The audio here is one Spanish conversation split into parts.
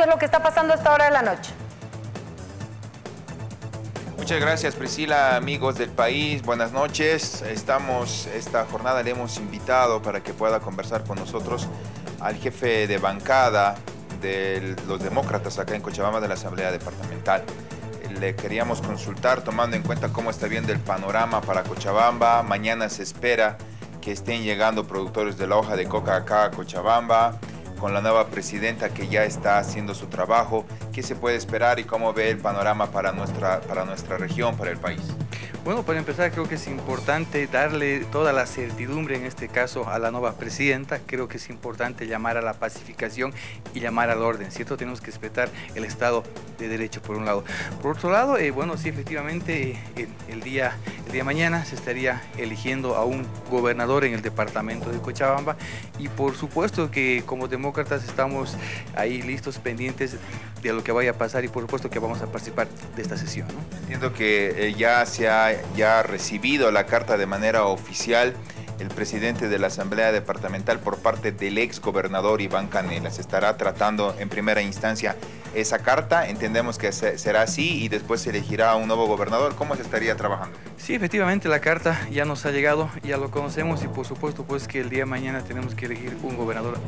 ¿Qué es lo que está pasando a esta hora de la noche? Muchas gracias Priscila, amigos del país, buenas noches. Estamos, esta jornada le hemos invitado para que pueda conversar con nosotros al jefe de bancada de los demócratas acá en Cochabamba de la Asamblea Departamental. Le queríamos consultar tomando en cuenta cómo está viendo el panorama para Cochabamba. Mañana se espera que estén llegando productores de la hoja de coca acá a Cochabamba con la nueva presidenta que ya está haciendo su trabajo. ¿Qué se puede esperar y cómo ve el panorama para nuestra, para nuestra región, para el país? Bueno, para empezar creo que es importante darle toda la certidumbre en este caso a la nueva presidenta. Creo que es importante llamar a la pacificación y llamar al orden, ¿cierto? Tenemos que respetar el Estado de Derecho por un lado. Por otro lado, eh, bueno, sí, efectivamente, eh, el, día, el día mañana se estaría eligiendo a un gobernador en el departamento de Cochabamba y por supuesto que como demócratas estamos ahí listos, pendientes de lo que vaya a pasar y por supuesto que vamos a participar de esta sesión. Entiendo que eh, ya se ha ya recibido la carta de manera oficial el presidente de la Asamblea Departamental por parte del ex gobernador Iván Canelas. Estará tratando en primera instancia esa carta, entendemos que será así y después se elegirá un nuevo gobernador. ¿Cómo se estaría trabajando? Sí, efectivamente la carta ya nos ha llegado, ya lo conocemos y por supuesto pues que el día de mañana tenemos que elegir un gobernador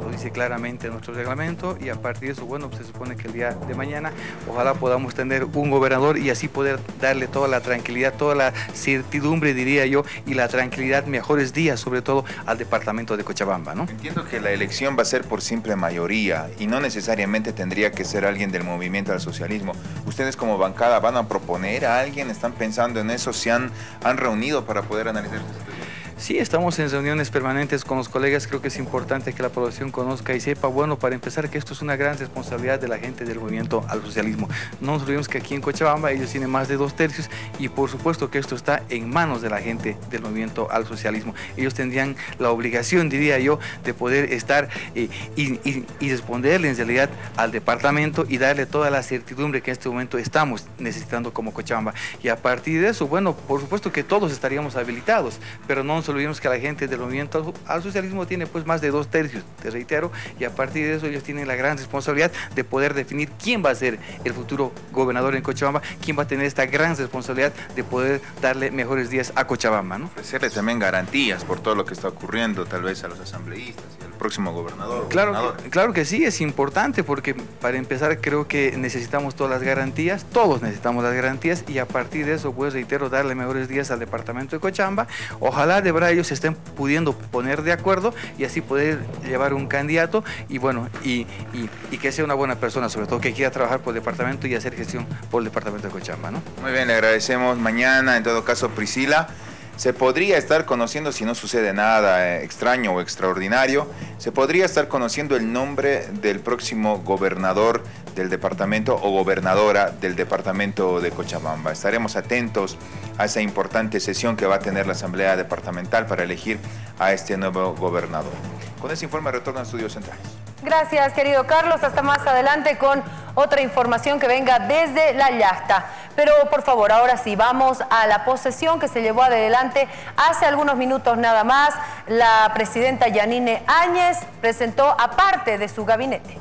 lo dice claramente nuestro reglamento y a partir de eso, bueno, pues se supone que el día de mañana ojalá podamos tener un gobernador y así poder darle toda la tranquilidad, toda la certidumbre, diría yo, y la tranquilidad, mejores días, sobre todo al departamento de Cochabamba, ¿no? Entiendo que la elección va a ser por simple mayoría y no necesariamente tendría que ser alguien del movimiento al socialismo. Ustedes como bancada van a proponer a alguien, están pensando en eso, se han, han reunido para poder analizar esta situación. Sí, estamos en reuniones permanentes con los colegas. Creo que es importante que la población conozca y sepa, bueno, para empezar, que esto es una gran responsabilidad de la gente del movimiento al socialismo. No nos olvidemos que aquí en Cochabamba ellos tienen más de dos tercios y por supuesto que esto está en manos de la gente del movimiento al socialismo. Ellos tendrían la obligación, diría yo, de poder estar eh, y, responderle en realidad al departamento y darle toda la certidumbre que en este momento estamos necesitando como Cochabamba. Y a partir de eso, bueno, por supuesto que todos estaríamos habilitados, pero no olvidemos que la gente del movimiento al socialismo tiene pues más de dos tercios, te reitero, y a partir de eso ellos tienen la gran responsabilidad de poder definir quién va a ser el futuro gobernador en Cochabamba, quién va a tener esta gran responsabilidad de poder darle mejores días a Cochabamba. ¿no? Ofrecerle también garantías por todo lo que está ocurriendo, tal vez a los asambleístas y al próximo gobernador. Claro, claro que sí, es importante porque para empezar creo que necesitamos todas las garantías, todos necesitamos las garantías y a partir de eso, pues reitero, darle mejores días al departamento de Cochabamba. Ojalá de ellos se estén pudiendo poner de acuerdo y así poder llevar un candidato y bueno, y, que sea una buena persona, sobre todo que quiera trabajar por el departamento y hacer gestión por el departamento de Cochamba. ¿no? Muy bien, le agradecemos mañana, en todo caso, Priscila se podría estar conociendo, si no sucede nada eh, extraño o extraordinario, se podría estar conociendo el nombre del próximo gobernador del departamento o gobernadora del departamento de Cochabamba. Estaremos atentos a esa importante sesión que va a tener la Asamblea Departamental para elegir a este nuevo gobernador. Con ese informe retorno a Estudios Centrales. Gracias, querido Carlos. Hasta más adelante con otra información que venga desde la Llasta. Pero por favor, ahora sí, vamos a la posesión que se llevó adelante hace algunos minutos nada más. La presidenta Yanine Áñez presentó aparte de su gabinete.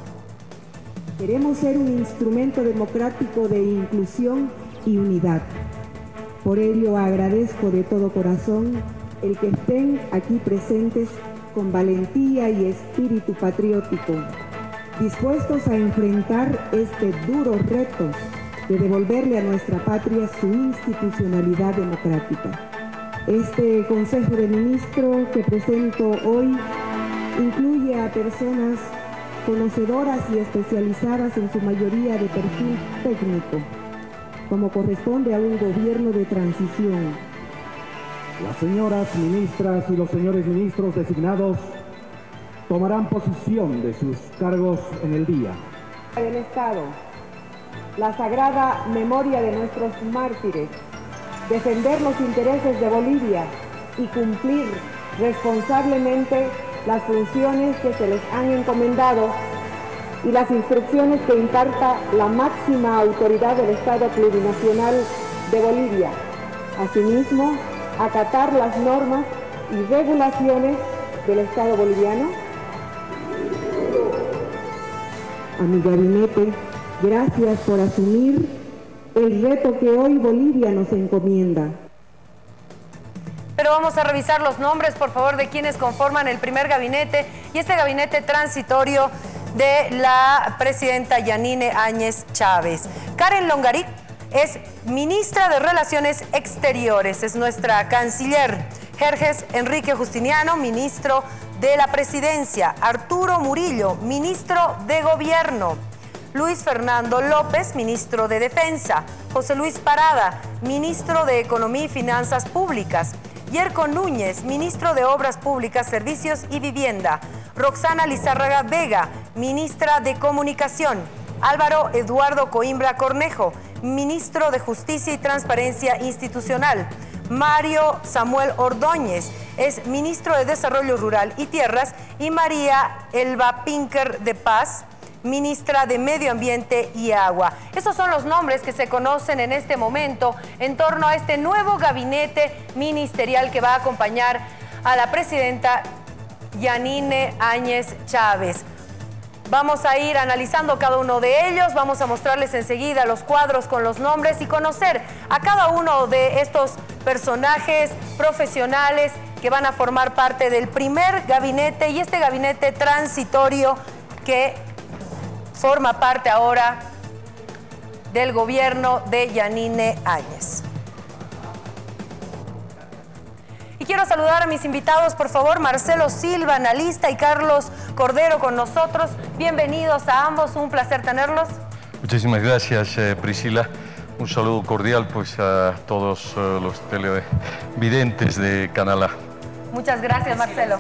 Queremos ser un instrumento democrático de inclusión y unidad. Por ello agradezco de todo corazón el que estén aquí presentes con valentía y espíritu patriótico, dispuestos a enfrentar este duro reto de devolverle a nuestra patria su institucionalidad democrática. Este Consejo de Ministros que presento hoy incluye a personas conocedoras y especializadas en su mayoría de perfil técnico, como corresponde a un gobierno de transición las señoras ministras y los señores ministros designados tomarán posición de sus cargos en el día. Del Estado, la sagrada memoria de nuestros mártires, defender los intereses de Bolivia y cumplir responsablemente las funciones que se les han encomendado y las instrucciones que imparta la máxima autoridad del Estado plurinacional de Bolivia. Asimismo, acatar las normas y regulaciones del Estado boliviano? a mi gabinete, gracias por asumir el reto que hoy Bolivia nos encomienda. Pero vamos a revisar los nombres, por favor, de quienes conforman el primer gabinete y este gabinete transitorio de la presidenta Yanine Áñez Chávez. Karen Longaric es ministra de Relaciones Exteriores, es nuestra canciller. Jerjes Enrique Justiniano, ministro de la Presidencia. Arturo Murillo, ministro de Gobierno. Luis Fernando López, ministro de Defensa. José Luis Parada, ministro de Economía y Finanzas Públicas. Yerko Núñez, ministro de Obras Públicas, Servicios y Vivienda. Roxana Lizárraga Vega, ministra de Comunicación. Álvaro Eduardo Coimbra Cornejo, ministro de Justicia y Transparencia Institucional. Mario Samuel Ordóñez es ministro de Desarrollo Rural y Tierras. Y María Elba Pinker de Paz, ministra de Medio Ambiente y Agua. Esos son los nombres que se conocen en este momento en torno a este nuevo gabinete ministerial que va a acompañar a la presidenta Yanine Áñez Chávez. Vamos a ir analizando cada uno de ellos, vamos a mostrarles enseguida los cuadros con los nombres y conocer a cada uno de estos personajes profesionales que van a formar parte del primer gabinete y este gabinete transitorio que forma parte ahora del gobierno de Yanine Áñez. quiero saludar a mis invitados, por favor, Marcelo Silva, analista, y Carlos Cordero con nosotros. Bienvenidos a ambos, un placer tenerlos. Muchísimas gracias, eh, Priscila. Un saludo cordial pues, a todos eh, los televidentes de Canal A. Muchas gracias, Marcelo.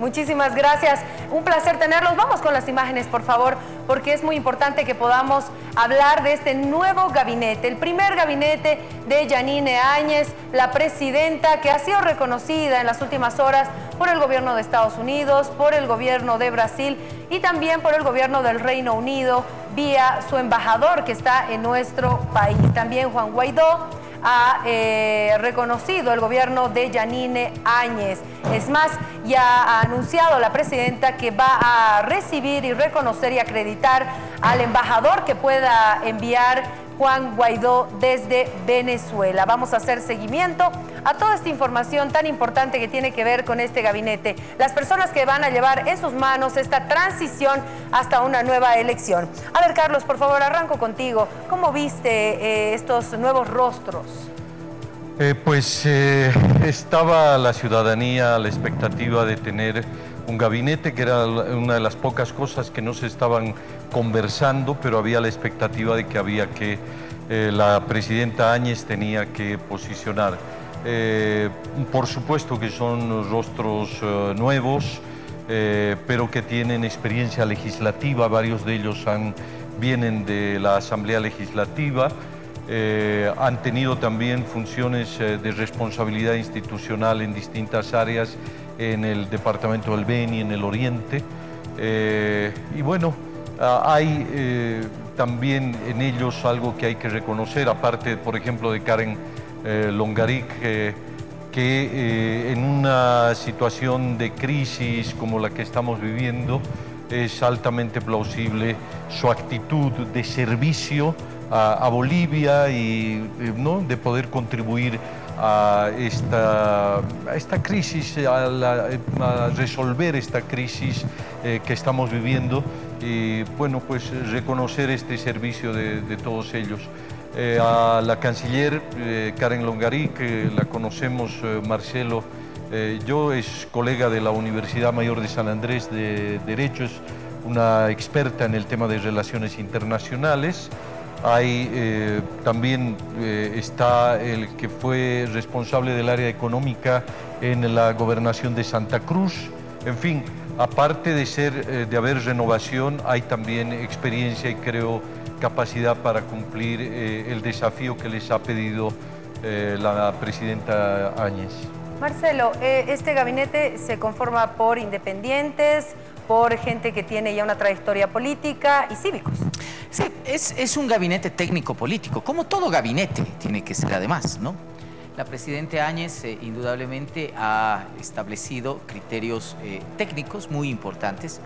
Muchísimas gracias. Un placer tenerlos. Vamos con las imágenes, por favor, porque es muy importante que podamos hablar de este nuevo gabinete, el primer gabinete de Yanine Áñez, la presidenta que ha sido reconocida en las últimas horas por el gobierno de Estados Unidos, por el gobierno de Brasil y también por el gobierno del Reino Unido vía su embajador que está en nuestro país. También Juan Guaidó ha eh, reconocido el gobierno de Yanine Áñez. Es más, ya ha anunciado la presidenta que va a recibir y reconocer y acreditar al embajador que pueda enviar Juan Guaidó desde Venezuela. Vamos a hacer seguimiento a toda esta información tan importante que tiene que ver con este gabinete. Las personas que van a llevar en sus manos esta transición hasta una nueva elección. A ver, Carlos, por favor, arranco contigo. ¿Cómo viste eh, estos nuevos rostros? Eh, pues eh, estaba la ciudadanía a la expectativa de tener un gabinete, que era una de las pocas cosas que no se estaban conversando, pero había la expectativa de que había que, la presidenta Áñez tenía que posicionar. Eh, por supuesto que son rostros eh, nuevos, pero que tienen experiencia legislativa, varios de ellos vienen de la Asamblea Legislativa, han tenido también funciones de responsabilidad institucional en distintas áreas en el departamento del Beni, en el oriente. Eh, y bueno, hay eh, también en ellos algo que hay que reconocer, aparte, por ejemplo, de Karen eh, Longaric, que en una situación de crisis como la que estamos viviendo, es altamente plausible su actitud de servicio a, Bolivia y ¿no? de poder contribuir a esta, esta crisis, a, resolver esta crisis eh, que estamos viviendo y bueno, pues reconocer este servicio de, todos ellos. Eh, a la canciller eh, Karen Longarí, que la conocemos Marcelo, yo es colega de la Universidad Mayor de San Andrés de Derechos, una experta en el tema de relaciones internacionales. Hay eh, también eh, está el que fue responsable del área económica en la gobernación de Santa Cruz. En fin, aparte de ser eh, de haber renovación, hay también experiencia y creo capacidad para cumplir el desafío que les ha pedido la presidenta Áñez. Marcelo, este gabinete se conforma por independientes, por gente que tiene ya una trayectoria política y cívicos. Sí, es, un gabinete técnico político, como todo gabinete tiene que ser además, ¿no? La Presidenta Áñez eh, indudablemente ha establecido criterios eh, técnicos muy importantes.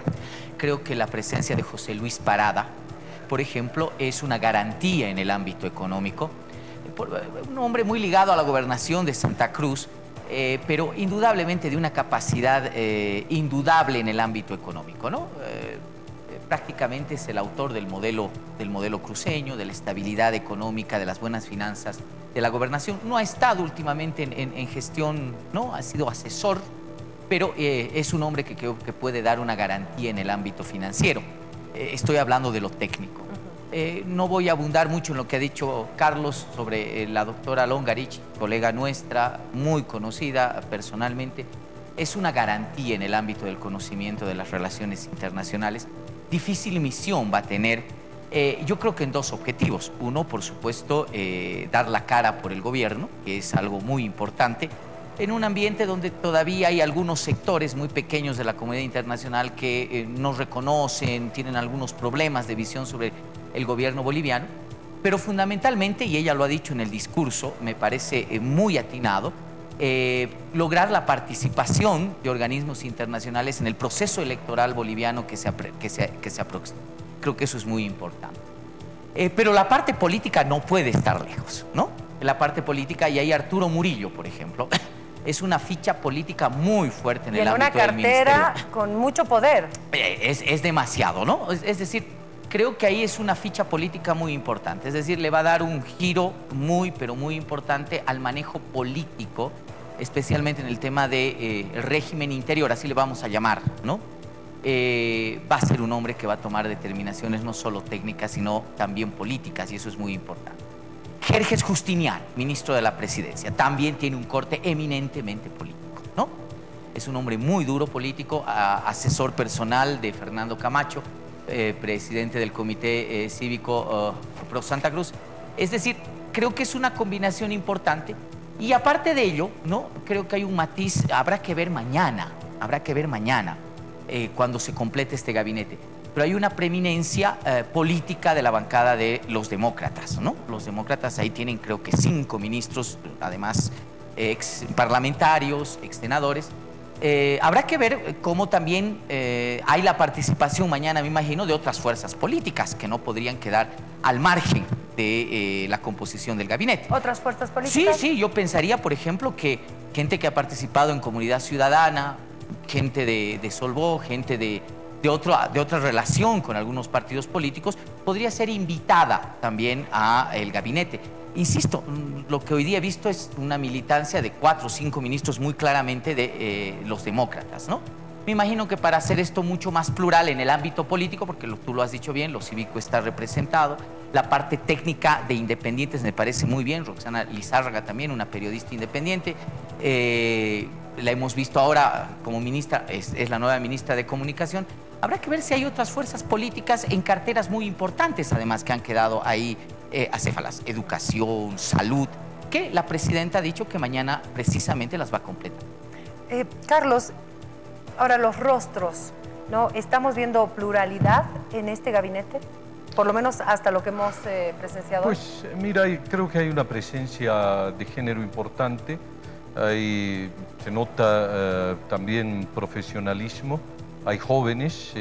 Creo que la presencia de José Luis Parada, por ejemplo, es una garantía en el ámbito económico. un hombre muy ligado a la gobernación de Santa Cruz, pero indudablemente de una capacidad indudable en el ámbito económico. ¿no? prácticamente es el autor del modelo, del modelo cruceño, de la estabilidad económica, de las buenas finanzas, de la gobernación. No ha estado últimamente en, gestión, ¿no? Ha sido asesor, pero eh, es un hombre que creo que puede dar una garantía en el ámbito financiero. Eh, estoy hablando de lo técnico. Eh, no voy a abundar mucho en lo que ha dicho Carlos sobre la doctora Longarich, colega nuestra, muy conocida personalmente. Es una garantía en el ámbito del conocimiento de las relaciones internacionales difícil misión va a tener, eh, yo creo que en dos objetivos. Uno, por supuesto, eh, dar la cara por el gobierno, que es algo muy importante, en un ambiente donde todavía hay algunos sectores muy pequeños de la comunidad internacional que eh, no reconocen, tienen algunos problemas de visión sobre el gobierno boliviano, pero fundamentalmente, y ella lo ha dicho en el discurso, me parece muy atinado, eh, lograr la participación de organismos internacionales en el proceso electoral boliviano que se, que que se aproxima. Creo que eso es muy importante. Eh, pero la parte política no puede estar lejos, ¿no? La parte política, y ahí Arturo Murillo, por ejemplo, es una ficha política muy fuerte en el ámbito una cartera con mucho poder. Eh, es, es demasiado, ¿no? es decir, creo que ahí es una ficha política muy importante. Es decir, le va a dar un giro muy, pero muy importante al manejo político, especialmente en el tema del de, eh, régimen interior, así le vamos a llamar, ¿no? Eh, va a ser un hombre que va a tomar determinaciones no solo técnicas, sino también políticas, y eso es muy importante. Jerjes Justinian, ministro de la Presidencia, también tiene un corte eminentemente político, ¿no? Es un hombre muy duro político, asesor personal de Fernando Camacho, eh, presidente del Comité eh, Cívico uh, Pro Santa Cruz. Es decir, creo que es una combinación importante. Y aparte de ello, ¿no? creo que hay un matiz, habrá que ver mañana, habrá que ver mañana, eh, cuando se complete este gabinete. Pero hay una preeminencia política de la bancada de los demócratas, ¿no? Los demócratas ahí tienen creo que cinco ministros, además ex parlamentarios, ex senadores, eh, habrá que ver cómo también eh, hay la participación mañana, me imagino, de otras fuerzas políticas que no podrían quedar al margen de eh, la composición del gabinete. ¿Otras fuerzas políticas? Sí, sí, yo pensaría, por ejemplo, que gente que ha participado en comunidad ciudadana, gente de, de Solvó, gente de, de, de otra relación con algunos partidos políticos, podría ser invitada también al gabinete. Insisto, mm, lo que hoy día he visto es una militancia de cuatro o cinco ministros muy claramente de eh, los demócratas, ¿no? Me imagino que para hacer esto mucho más plural en el ámbito político, porque tú lo has dicho bien, lo cívico está representado, la parte técnica de independientes me parece muy bien, Roxana Lizárraga también, una periodista independiente, eh, la hemos visto ahora como ministra, es la nueva ministra de Comunicación, habrá que ver si hay otras fuerzas políticas en carteras muy importantes, además, que han quedado ahí eh, acéfalas, educación, salud, que la presidenta ha dicho que mañana precisamente las va a completar. Eh, Carlos, ahora los rostros, ¿no? ¿Estamos viendo pluralidad en este gabinete? Por lo menos hasta lo que hemos eh, presenciado. Pues mira, creo que hay una presencia de género importante, hay, se nota también profesionalismo, hay jóvenes,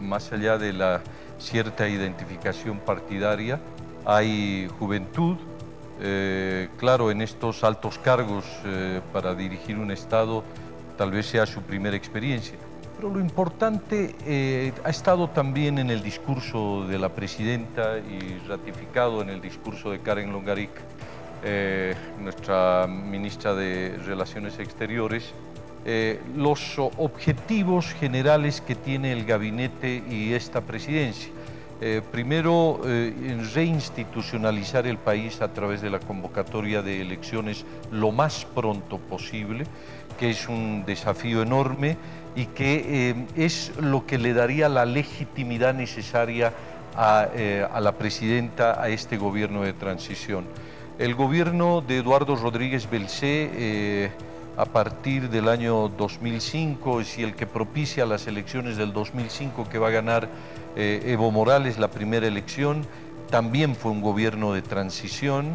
más allá de la cierta identificación partidaria, hay juventud, eh, claro, en estos altos cargos eh, para dirigir un Estado tal vez sea su primera experiencia. Pero lo importante eh, ha estado también en el discurso de la presidenta y ratificado en el discurso de Karen Longaric, nuestra ministra de Relaciones Exteriores, los objetivos generales que tiene el gabinete y esta presidencia. Eh, primero, eh, reinstitucionalizar el país a través de la convocatoria de elecciones lo más pronto posible, que es un desafío enorme y que eh, es lo que le daría la legitimidad necesaria a, a, la presidenta, a este gobierno de transición. El gobierno de Eduardo Rodríguez Belcé a partir del año 2005 es el que propicia las elecciones del 2005 que va a ganar eh, Evo Morales la primera elección, también fue un gobierno de transición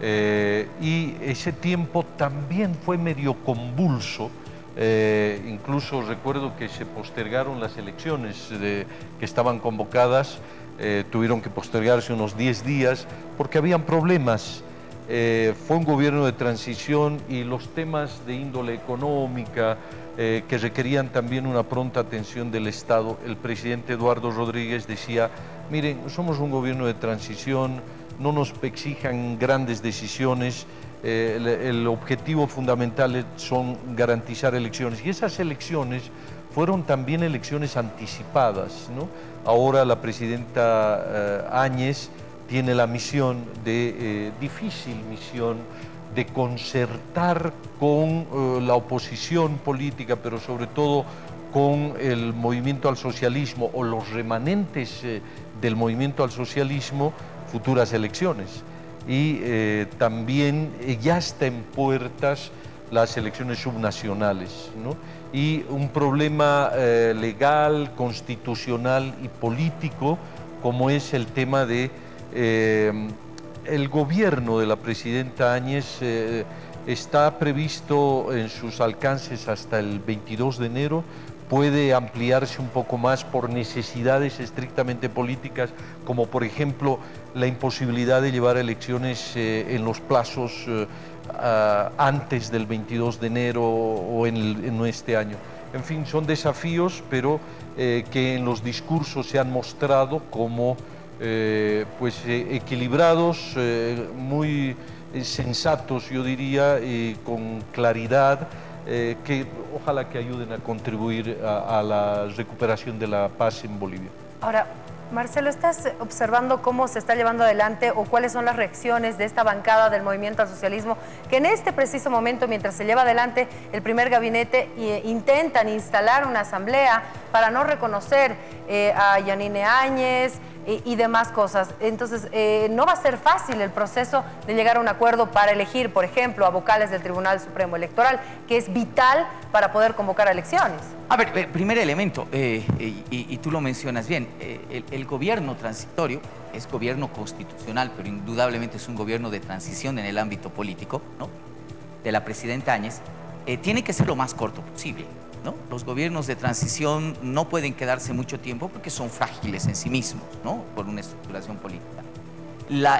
Eh, y ese tiempo también fue medio convulso. Eh, incluso recuerdo que se postergaron las elecciones que estaban convocadas, tuvieron que postergarse unos 10 días porque habían problemas. Fue un gobierno de transición y los temas de índole económica que requerían también una pronta atención del Estado, el presidente Eduardo Rodríguez decía, miren, somos un gobierno de transición, no nos exijan grandes decisiones, eh, el, objetivo fundamental son garantizar elecciones. Y esas elecciones fueron también elecciones anticipadas. Ahora la presidenta eh, Áñez tiene la misión de, eh, difícil misión, de concertar con la oposición política, pero sobre todo con el movimiento al socialismo o los remanentes del movimiento al socialismo, futuras elecciones. Y eh, también eh, ya está en puertas las elecciones subnacionales. Y un problema eh, legal, constitucional y político, como es el tema de el gobierno de la presidenta Áñez está previsto en sus alcances hasta el 22 de enero puede ampliarse un poco más por necesidades estrictamente políticas, como por ejemplo la imposibilidad de llevar elecciones eh, en los plazos eh, antes del 22 de enero o en, este año. En fin, son desafíos, pero eh, que en los discursos se han mostrado como pues, equilibrados, muy sensatos, yo diría, con claridad eh, que ojalá que ayuden a contribuir a, la recuperación de la paz en Bolivia. Ahora, Marcelo, ¿estás observando cómo se está llevando adelante o cuáles son las reacciones de esta bancada del movimiento al socialismo que en este preciso momento, mientras se lleva adelante el primer gabinete, eh, intentan instalar una asamblea para no reconocer eh, a Yanine Áñez, y, demás cosas. Entonces, eh, no va a ser fácil el proceso de llegar a un acuerdo para elegir, por ejemplo, a vocales del Tribunal Supremo Electoral, que es vital para poder convocar elecciones. A ver, eh, primer elemento, eh, y, tú lo mencionas bien, el, el, gobierno transitorio es gobierno constitucional, pero indudablemente es un gobierno de transición en el ámbito político, ¿no? De la presidenta Áñez, tiene que ser lo más corto posible. Los gobiernos de transición no pueden quedarse mucho tiempo porque son frágiles en sí mismos, ¿no? Por una estructuración política.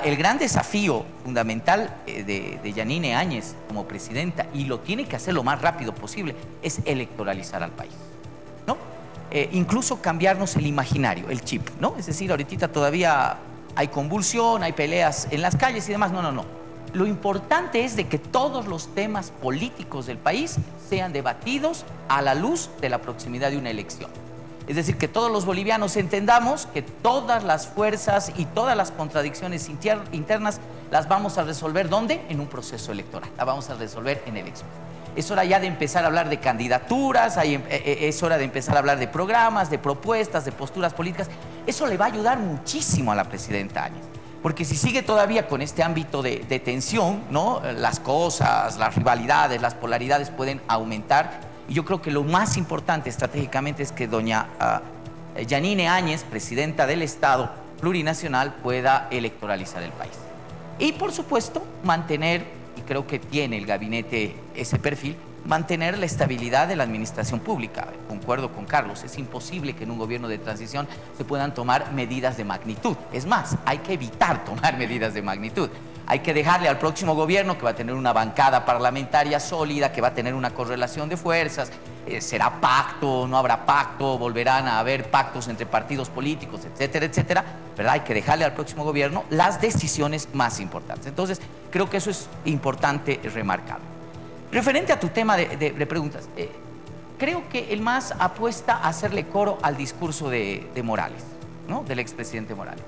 el gran desafío fundamental eh, de, de Yanine Áñez como presidenta, y lo tiene que hacer lo más rápido posible, es electoralizar al país. ¿no? Eh, incluso cambiarnos el imaginario, el chip. ¿no? Es decir, ahorita todavía hay convulsión, hay peleas en las calles y demás. No, no, no. Lo importante es de que todos los temas políticos del país sean debatidos a la luz de la proximidad de una elección. Es decir, que todos los bolivianos entendamos que todas las fuerzas y todas las contradicciones internas las vamos a resolver ¿dónde? En un proceso electoral, las vamos a resolver en elecciones. Es hora ya de empezar a hablar de candidaturas, em, e, e, es hora de empezar a hablar de programas, de propuestas, de posturas políticas. Eso le va a ayudar muchísimo a la presidenta Áñez. Porque si sigue todavía con este ámbito de, tensión, ¿no? las cosas, las rivalidades, las polaridades pueden aumentar. Y yo creo que lo más importante estratégicamente es que doña uh, Yanine Áñez, presidenta del Estado plurinacional, pueda electoralizar el país. Y por supuesto, mantener, y creo que tiene el gabinete ese perfil, mantener la estabilidad de la administración pública. Concuerdo con Carlos, es imposible que en un gobierno de transición se puedan tomar medidas de magnitud. Es más, hay que evitar tomar medidas de magnitud. Hay que dejarle al próximo gobierno que va a tener una bancada parlamentaria sólida, que va a tener una correlación de fuerzas, eh, será pacto, no habrá pacto, volverán a haber pactos entre partidos políticos, etcétera, etcétera. ¿verdad? Hay que dejarle al próximo gobierno las decisiones más importantes. Entonces, creo que eso es importante remarcar. Referente a tu tema de, preguntas, eh, creo que el MAS apuesta a hacerle coro al discurso de, Morales, ¿no? del expresidente Morales,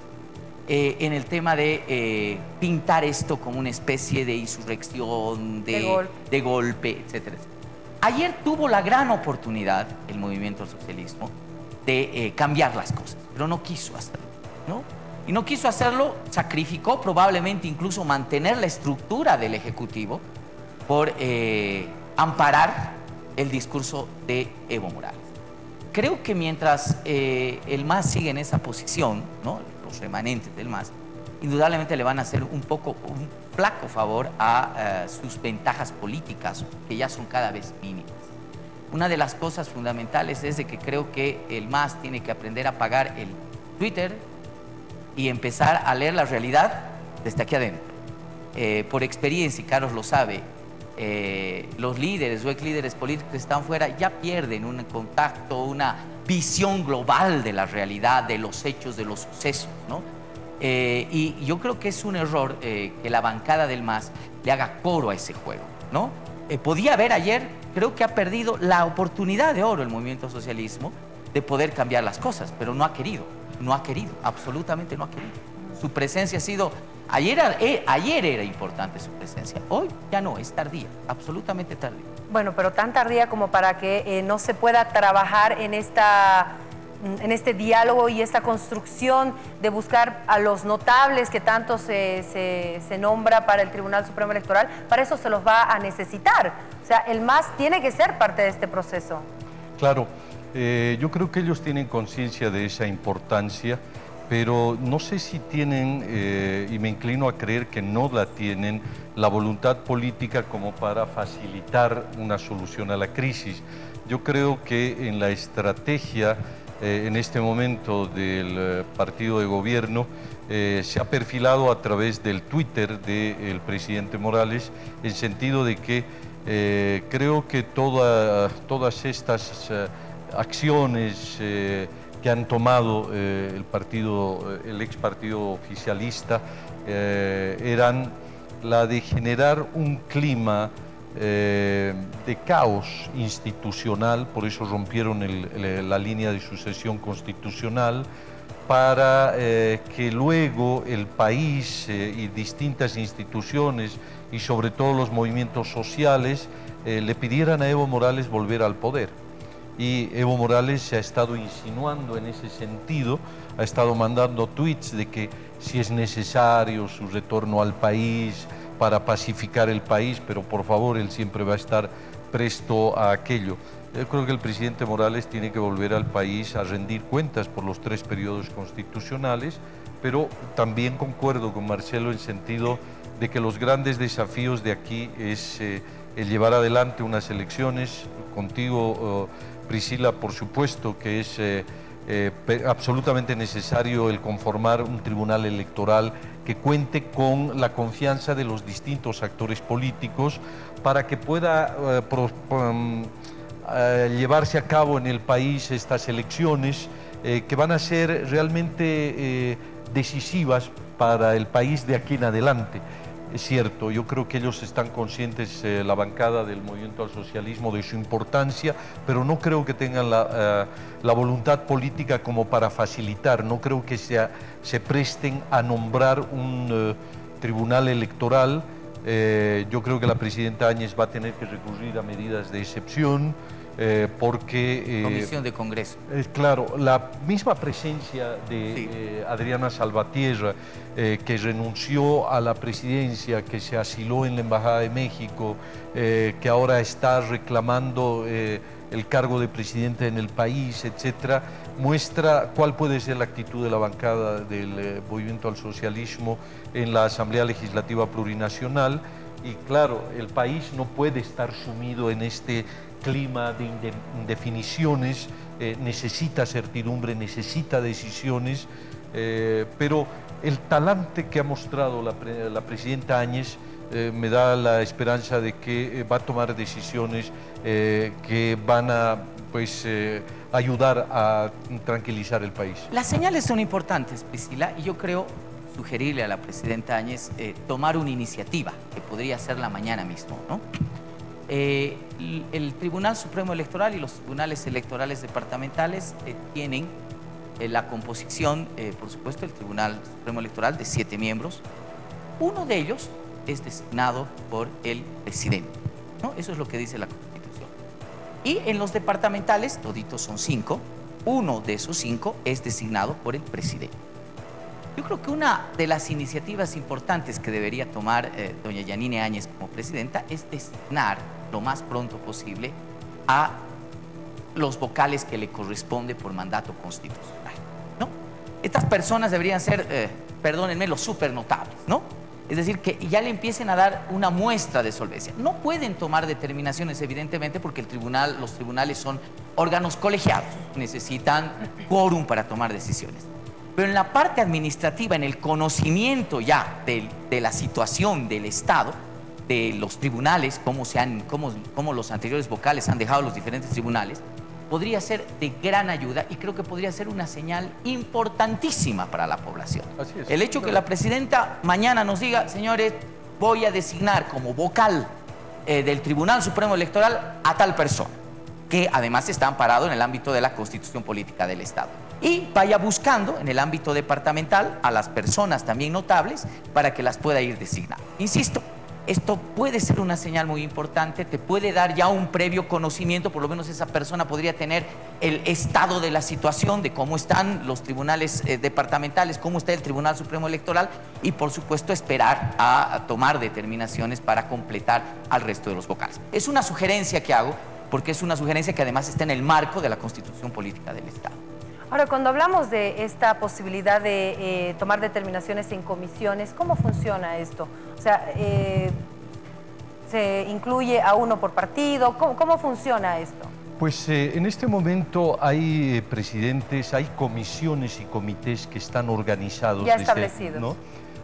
eh, en el tema de eh, pintar esto como una especie de insurrección, de, golpe. etc. etcétera, Ayer tuvo la gran oportunidad el movimiento socialismo de cambiar las cosas, pero no quiso hacerlo. ¿no? Y no quiso hacerlo, sacrificó probablemente incluso mantener la estructura del Ejecutivo por eh, amparar el discurso de Evo Morales. Creo que mientras eh, el MAS sigue en esa posición, ¿no? los remanentes del MAS, indudablemente le van a hacer un poco, un flaco favor a eh, sus ventajas políticas, que ya son cada vez mínimas. Una de las cosas fundamentales es de que creo que el MAS tiene que aprender a pagar el Twitter y empezar a leer la realidad desde aquí adentro. Eh, por experiencia, y Carlos lo sabe, eh, los líderes o ex líderes políticos que están fuera ya pierden un contacto, una visión global de la realidad, de los hechos, de los sucesos, ¿no? Eh, y yo creo que es un error que la bancada del MAS le haga coro a ese juego, ¿no? podía haber ayer, creo que ha perdido la oportunidad de oro el movimiento socialismo de poder cambiar las cosas, pero no ha querido, no ha querido, absolutamente no ha querido. Su presencia ha sido Ayer era, eh, ayer era importante su presencia, hoy ya no, es tardía, absolutamente tardía. Bueno, pero tan tardía como para que eh, no se pueda trabajar en esta mm, en este diálogo y esta construcción de buscar a los notables que tanto se, se, nombra para el Tribunal Supremo Electoral, para eso se los va a necesitar. O sea, el MAS tiene que ser parte de este proceso. Claro, eh, yo creo que ellos tienen conciencia de esa importancia pero no sé si tienen, eh, y me inclino a creer que no la tienen, la voluntad política como para facilitar una solución a la crisis. Yo creo que en la estrategia eh, en este momento del eh, partido de gobierno se ha perfilado a través del Twitter del presidente Morales en sentido de que creo que todas estas acciones que han tomado eh, el partido, eh, el ex partido oficialista, eh, eran la de generar un clima de caos institucional, por eso rompieron la línea de sucesión constitucional, para que luego el país y distintas instituciones y sobre todo los movimientos sociales le pidieran a Evo Morales volver al poder y Evo Morales se ha estado insinuando en ese sentido, ha estado mandando tweets de que si es necesario su retorno al país para pacificar el país, pero por favor él siempre va a estar presto a aquello. Yo creo que el presidente Morales tiene que volver al país a rendir cuentas por los tres periodos constitucionales, pero también concuerdo con Marcelo en sentido de que los grandes desafíos de aquí es eh, el llevar adelante unas elecciones contigo. Priscila, por supuesto que es eh, eh, absolutamente necesario el conformar un tribunal electoral que cuente con la confianza de los distintos actores políticos para que pueda eh, um, llevarse a cabo en el país estas elecciones que van a ser realmente decisivas para el país de aquí en adelante. Es cierto, yo creo que ellos están conscientes, eh, la bancada del movimiento al socialismo, de su importancia, pero no creo que tengan la, eh, voluntad política como para facilitar, no creo que se presten a nombrar un eh, tribunal electoral. yo creo que la presidenta Áñez va a tener que recurrir a medidas de excepción. Eh, porque... Eh, Comisión de Congreso. claro, la misma presencia de eh, Adriana Salvatierra, que renunció a la presidencia, que se asiló en la Embajada de México, que ahora está reclamando el cargo de presidente en el país, etcétera, muestra cuál puede ser la actitud de la bancada del movimiento al socialismo en la Asamblea Legislativa Plurinacional. Y claro, el país no puede estar sumido en este clima de indefiniciones, eh, necesita certidumbre, necesita decisiones, eh, pero el talante que ha mostrado la, presidenta Áñez eh, me da la esperanza de que va a tomar decisiones que van a pues, ayudar a tranquilizar el país. Las señales son importantes, Priscila, y yo creo sugerirle a la presidenta Áñez tomar una iniciativa, que podría ser la mañana mismo, ¿no? Eh, el Tribunal Supremo Electoral y los tribunales electorales departamentales eh, tienen eh, la composición, por supuesto, el Tribunal Supremo Electoral de siete miembros. Uno de ellos es designado por el presidente. ¿no? Eso es lo que dice la Constitución. Y en los departamentales, toditos son cinco, uno de esos cinco es designado por el presidente. Yo creo que una de las iniciativas importantes que debería tomar doña Yanine Áñez como presidenta es designar lo más pronto posible a los vocales que le corresponde por mandato constitucional. ¿no? Estas personas deberían ser eh, perdónenme, los supernotables, ¿no? Es decir, que ya le empiecen a dar una muestra de solvencia. No pueden tomar determinaciones, evidentemente, porque el tribunal, los tribunales son órganos colegiados, necesitan quórum para tomar decisiones. Pero en la parte administrativa, en el conocimiento ya de, de la situación del Estado, de los tribunales, cómo, se han, cómo, cómo los anteriores vocales han dejado los diferentes tribunales, podría ser de gran ayuda y creo que podría ser una señal importantísima para la población. El hecho que la presidenta mañana nos diga, señores, voy a designar como vocal eh, del Tribunal Supremo Electoral a tal persona, que además está amparado en el ámbito de la constitución política del Estado. Y vaya buscando en el ámbito departamental a las personas también notables para que las pueda ir designando. Insisto, esto puede ser una señal muy importante, te puede dar ya un previo conocimiento, por lo menos esa persona podría tener el estado de la situación, de cómo están los tribunales eh, departamentales, cómo está el Tribunal Supremo Electoral y por supuesto esperar a, tomar determinaciones para completar al resto de los vocales. Es una sugerencia que hago porque es una sugerencia que además está en el marco de la Constitución Política del Estado. Ahora, cuando hablamos de esta posibilidad de eh, tomar determinaciones en comisiones, ¿cómo funciona esto? O sea, eh, ¿se incluye a uno por partido? ¿Cómo, funciona esto? Pues eh, en este momento hay presidentes, hay comisiones y comités que están organizados. Ya establecidos. ¿no?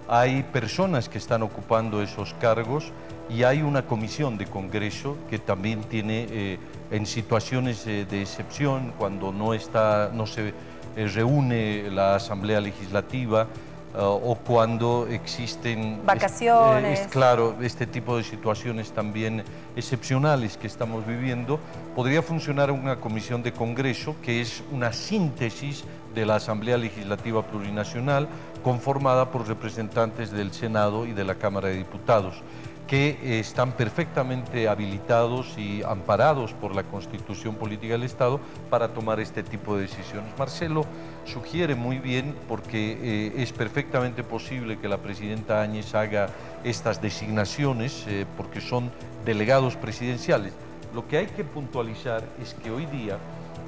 Hay personas que están ocupando esos cargos y hay una comisión de Congreso que también tiene en situaciones de excepción, cuando no, está, no se eh, reúne la Asamblea Legislativa eh, o cuando existen... Vacaciones. claro, este tipo de situaciones también excepcionales que estamos viviendo, podría funcionar una comisión de Congreso que es una síntesis de la Asamblea Legislativa Plurinacional conformada por representantes del Senado y de la Cámara de Diputados que están perfectamente habilitados y amparados por la Constitución Política del Estado para tomar este tipo de decisiones. Marcelo sugiere muy bien porque eh, es perfectamente posible que la presidenta Áñez haga estas designaciones eh, porque son delegados presidenciales. Lo que hay que puntualizar es que hoy día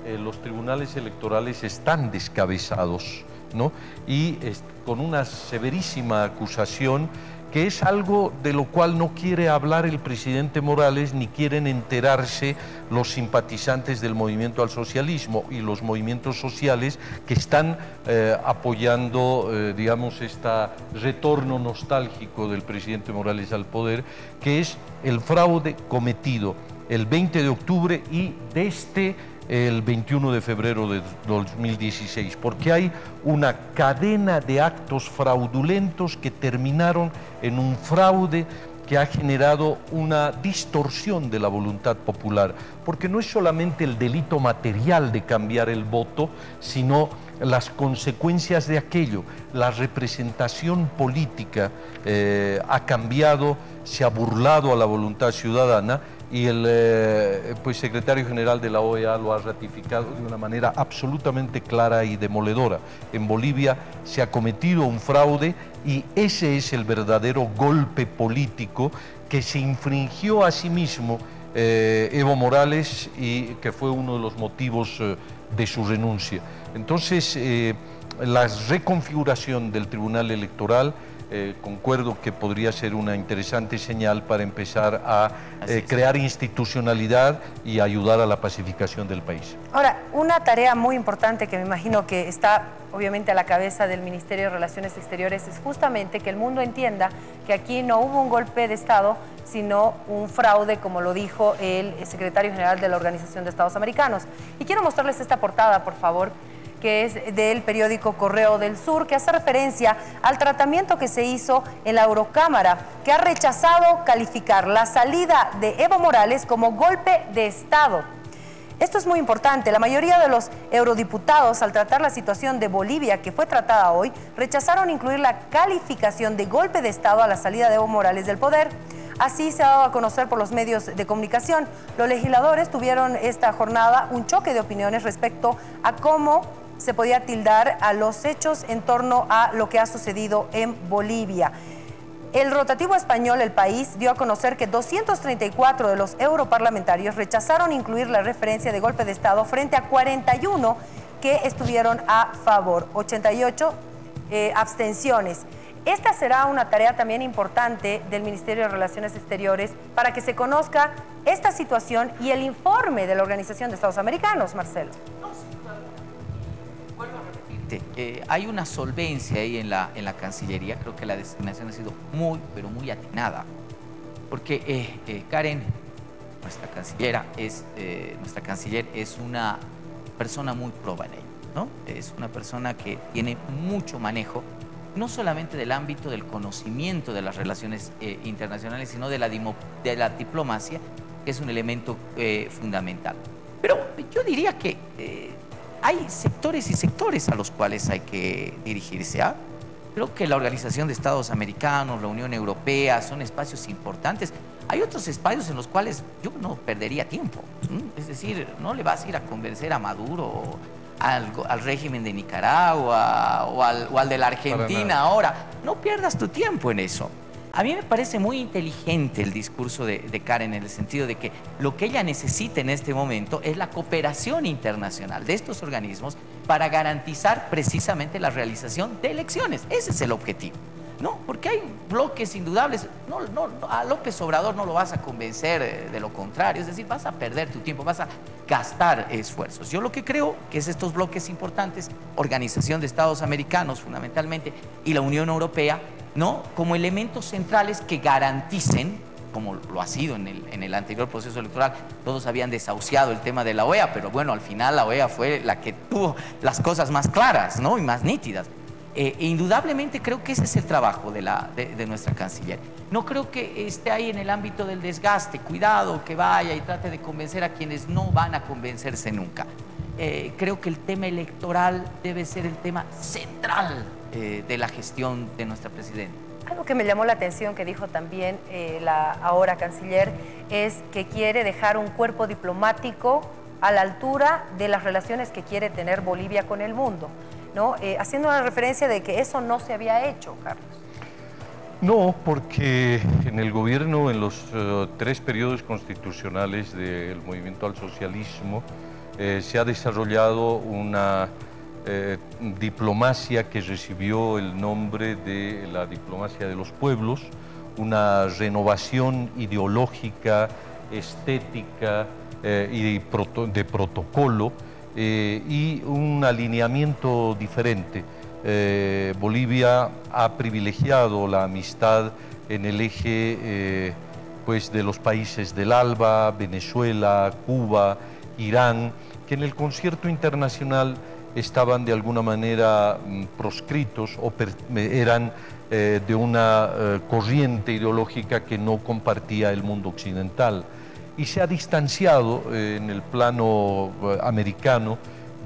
eh, los tribunales electorales están descabezados ¿no? y con una severísima acusación que es algo de lo cual no quiere hablar el presidente Morales ni quieren enterarse los simpatizantes del movimiento al socialismo y los movimientos sociales que están eh, apoyando, eh, digamos, este retorno nostálgico del presidente Morales al poder, que es el fraude cometido el 20 de octubre y desde el 21 de febrero de 2016, porque hay una cadena de actos fraudulentos que terminaron en un fraude que ha generado una distorsión de la voluntad popular, porque no es solamente el delito material de cambiar el voto, sino las consecuencias de aquello. La representación política eh, ha cambiado, se ha burlado a la voluntad ciudadana y el eh, pues, secretario general de la OEA lo ha ratificado de una manera absolutamente clara y demoledora. En Bolivia se ha cometido un fraude y ese es el verdadero golpe político que se infringió a sí mismo eh, Evo Morales y que fue uno de los motivos eh, de su renuncia. Entonces, la reconfiguración del Tribunal Electoral eh, concuerdo que podría ser una interesante señal para empezar a eh, crear institucionalidad y ayudar a la pacificación del país. Ahora, una tarea muy importante que me imagino que está obviamente a la cabeza del Ministerio de Relaciones Exteriores es justamente que el mundo entienda que aquí no hubo un golpe de Estado, sino un fraude, como lo dijo el secretario general de la Organización de Estados Americanos. Y quiero mostrarles esta portada, por favor que es del periódico Correo del Sur, que hace referencia al tratamiento que se hizo en la Eurocámara, que ha rechazado calificar la salida de Evo Morales como golpe de Estado. Esto es muy importante. La mayoría de los eurodiputados, al tratar la situación de Bolivia, que fue tratada hoy, rechazaron incluir la calificación de golpe de Estado a la salida de Evo Morales del poder. Así se ha dado a conocer por los medios de comunicación. Los legisladores tuvieron esta jornada un choque de opiniones respecto a cómo se podía tildar a los hechos en torno a lo que ha sucedido en Bolivia. El rotativo español El País dio a conocer que 234 de los europarlamentarios rechazaron incluir la referencia de golpe de Estado frente a 41 que estuvieron a favor. 88 eh, abstenciones. Esta será una tarea también importante del Ministerio de Relaciones Exteriores para que se conozca esta situación y el informe de la Organización de Estados Americanos, Marcelo. Eh, hay una solvencia ahí en la, en la Cancillería, creo que la designación ha sido muy, pero muy atinada, porque eh, eh, Karen, nuestra cancillera, es, nuestra canciller es una persona muy proba en ello, ¿no? Es una persona que tiene mucho manejo, no solamente del ámbito del conocimiento de las relaciones internacionales, sino de la, de la diplomacia, que es un elemento fundamental. Pero yo diría que hay sectores y sectores a los cuales hay que dirigirse. ¿ah? Creo que la Organización de Estados Americanos, la Unión Europea, son espacios importantes. Hay otros espacios en los cuales yo no perdería tiempo. Es decir, no le vas a ir a convencer a Maduro al, al régimen de Nicaragua o al, o al de la Argentina ahora. No pierdas tu tiempo en eso. A mí me parece muy inteligente el discurso de, Karen en el sentido de que lo que ella necesita en este momento es la cooperación internacional de estos organismos para garantizar precisamente la realización de elecciones. Ese es el objetivo. ¿no? Porque hay bloques indudables. No, no, a López Obrador no lo vas a convencer eh, de lo contrario, es decir, vas a perder tu tiempo, vas a gastar esfuerzos. Yo lo que creo que es estos bloques importantes, Organización de Estados Americanos fundamentalmente y la Unión Europea, ¿no? como elementos centrales que garanticen como lo ha sido en el, anterior proceso electoral, todos habían desahuciado el tema de la OEA, pero bueno, al final la OEA fue la que tuvo las cosas más claras ¿no? y más nítidas. Eh, e indudablemente creo que ese es el trabajo de, la, de, nuestra canciller. No creo que esté ahí en el ámbito del desgaste, cuidado, que vaya y trate de convencer a quienes no van a convencerse nunca. Eh, creo que el tema electoral debe ser el tema central eh, de la gestión de nuestra presidenta. Algo que me llamó la atención que dijo también la ahora canciller es que quiere dejar un cuerpo diplomático a la altura de las relaciones que quiere tener Bolivia con el mundo, ¿no? Eh, haciendo una referencia de que eso no se había hecho, Carlos. No, porque en el gobierno, en los eh, tres periodos constitucionales del movimiento al socialismo, se ha desarrollado una eh, diplomacia que recibió el nombre de la diplomacia de los pueblos, una renovación ideológica, estética eh, y de, protocolo eh, y un alineamiento diferente. Bolivia ha privilegiado la amistad en el eje pues, de los países del ALBA, Venezuela, Cuba, Irán, que en el concierto internacional estaban de alguna manera mm, proscritos o eran eh, de una eh, corriente ideológica que no compartía el mundo occidental. Y se ha distanciado eh, en el plano americano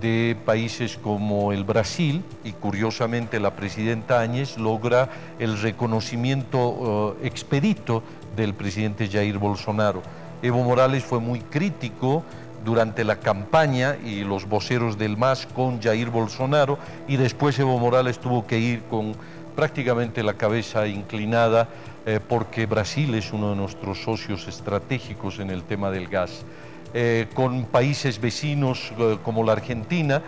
de países como el Brasil y curiosamente la presidenta Áñez logra el reconocimiento expedito del presidente Jair Bolsonaro. Evo Morales fue muy crítico durante la campaña y los voceros del MAS con Jair Bolsonaro y después Evo Morales tuvo que ir con prácticamente la cabeza inclinada eh, porque Brasil es uno de nuestros socios estratégicos en el tema del gas. Eh, con países vecinos eh, como la Argentina,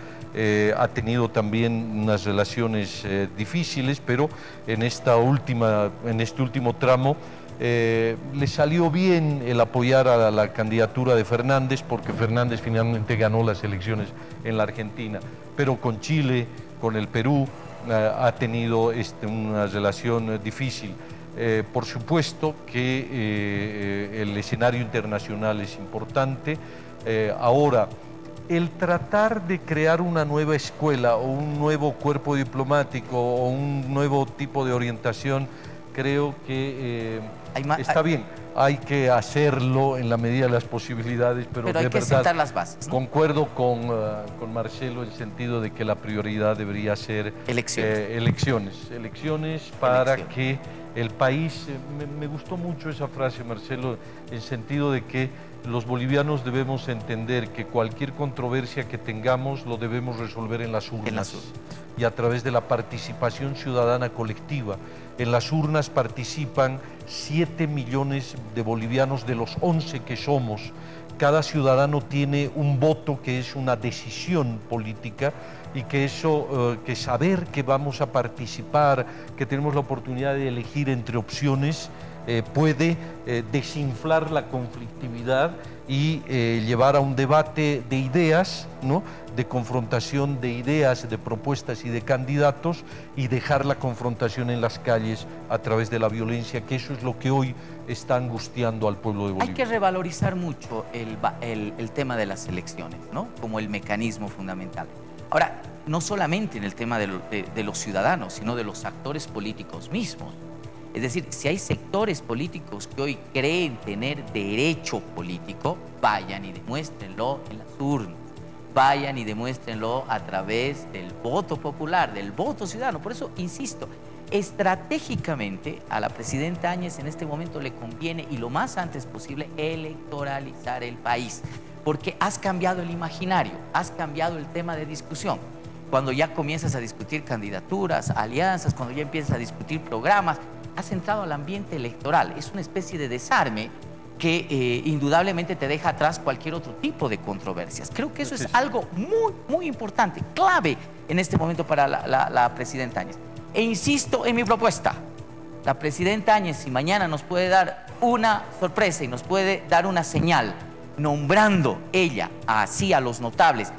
ha tenido también unas relaciones difíciles, pero en, esta última, en este último tramo eh, le salió bien el apoyar a la, candidatura de Fernández porque Fernández finalmente ganó las elecciones en la Argentina, pero con Chile, con el Perú, eh, ha tenido este, una relación difícil. Eh, por supuesto que el escenario internacional es importante. ahora, el tratar de crear una nueva escuela o un nuevo cuerpo diplomático o un nuevo tipo de orientación, creo que Está bien, hay que hacerlo en la medida de las posibilidades, pero, pero hay que sentar las bases. Concuerdo con, uh, con, Marcelo en el sentido de que la prioridad debería ser elecciones. Eh, elecciones, elecciones para que el país, eh, me, me, gustó mucho esa frase, Marcelo, en el sentido de que los bolivianos debemos entender que cualquier controversia que tengamos lo debemos resolver en las urnas. En las urnas. Y a través de la participación ciudadana colectiva. En las urnas participan 7 millones de bolivianos de los 11 que somos. Cada ciudadano tiene un voto que es una decisión política y que eso, que saber que vamos a participar, que tenemos la oportunidad de elegir entre opciones, puede desinflar la conflictividad y llevar a un debate de ideas, ¿no? De confrontación de ideas, de propuestas y de candidatos y dejar la confrontación en las calles a través de la violencia, que eso es lo que hoy está angustiando al pueblo de Bolivia. Hay que revalorizar mucho el, el, tema de las elecciones, ¿no? Como el mecanismo fundamental. Ahora, no solamente en el tema de, de los ciudadanos, sino de los actores políticos mismos. Es decir, si hay sectores políticos que hoy creen tener derecho político, vayan y demuéstrenlo en las urnas vayan y demuéstrenlo a través del voto popular, del voto ciudadano. Por eso, insisto, estratégicamente a la presidenta Áñez en este momento le conviene y lo más antes posible electoralizar el país, porque has cambiado el imaginario, has cambiado el tema de discusión. Cuando ya comienzas a discutir candidaturas, alianzas, cuando ya empiezas a discutir programas, has entrado al ambiente electoral. Es una especie de desarme que eh, indudablemente te deja atrás cualquier otro tipo de controversias. Creo que eso es algo muy, muy importante, clave en este momento para la, presidenta Áñez. E insisto en mi propuesta, la presidenta Áñez, si mañana nos puede dar una sorpresa y nos puede dar una señal, nombrando ella así a los notables,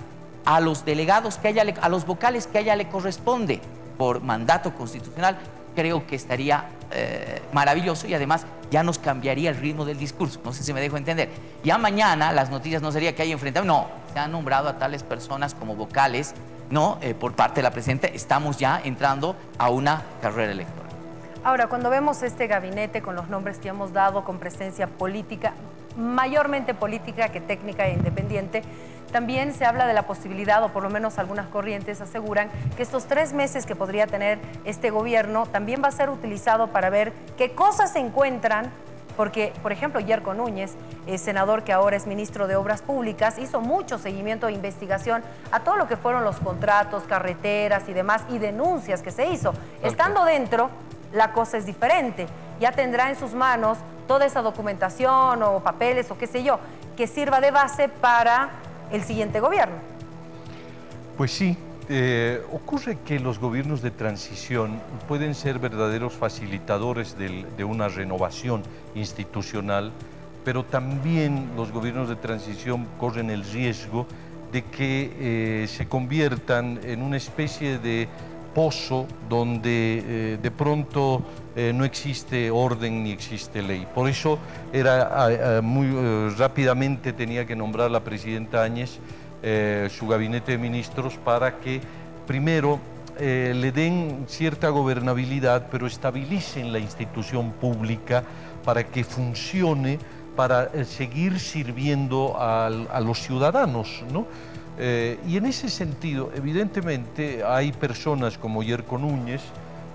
a los delegados que haya, a los vocales que a ella le corresponde por mandato constitucional, creo que estaría eh, maravilloso y además ya nos cambiaría el ritmo del discurso. No sé si me dejo entender. Ya mañana las noticias no sería que hay enfrentamiento, no, se han nombrado a tales personas como vocales, ¿no? Eh, por parte de la presidenta, estamos ya entrando a una carrera electoral. Ahora, cuando vemos este gabinete con los nombres que hemos dado, con presencia política, mayormente política que técnica e independiente, también se habla de la posibilidad, o por lo menos algunas corrientes aseguran, que estos tres meses que podría tener este gobierno también va a ser utilizado para ver qué cosas se encuentran porque, por ejemplo, Yerko Núñez, el senador que ahora es ministro de Obras Públicas, hizo mucho seguimiento e investigación a todo lo que fueron los contratos, carreteras y demás, y denuncias que se hizo. Estando dentro, la cosa es diferente. Ya tendrá en sus manos toda esa documentación o papeles o qué sé yo, que sirva de base para el siguiente gobierno. Pues sí, eh, ocurre que los gobiernos de transición pueden ser verdaderos facilitadores de una renovación institucional, pero también los gobiernos de transición corren el riesgo de que eh, se conviertan en una especie de donde eh, de pronto eh, no existe orden ni existe ley. Por eso era muy eh, rápidamente tenía que nombrar la presidenta Áñez su gabinete de ministros para que primero le den cierta gobernabilidad, pero estabilicen la institución pública para que funcione, para seguir sirviendo a, a los ciudadanos, ¿no? Eh, y en ese sentido, evidentemente, hay personas como Yerko Núñez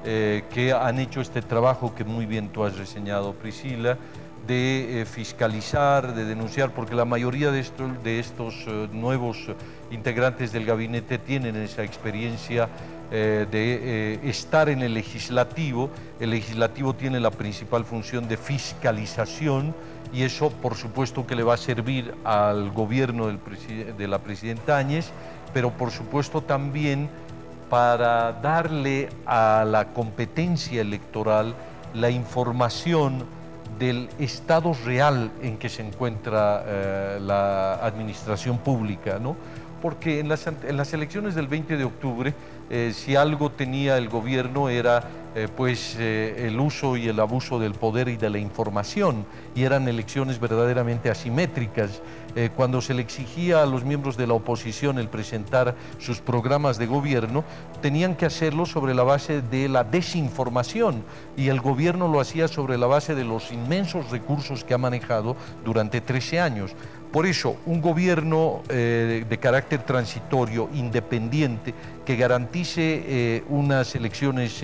eh, que han hecho este trabajo que muy bien tú has reseñado, Priscila, de eh, fiscalizar, de denunciar, porque la mayoría de estos, de estos nuevos integrantes del gabinete tienen esa experiencia de estar en el legislativo. El legislativo tiene la principal función de fiscalización y eso por supuesto que le va a servir al gobierno de la presidenta Áñez, pero por supuesto también para darle a la competencia electoral la información del estado real en que se encuentra eh, la administración pública, ¿no? Porque en las, en las elecciones del 20 de octubre, eh, si algo tenía el gobierno era eh, pues eh, el uso y el abuso del poder y de la información y eran elecciones verdaderamente asimétricas. Cuando se le exigía a los miembros de la oposición el presentar sus programas de gobierno, tenían que hacerlo sobre la base de la desinformación y el gobierno lo hacía sobre la base de los inmensos recursos que ha manejado durante 13 años. Por eso, un gobierno de carácter transitorio, independiente, que garantice unas elecciones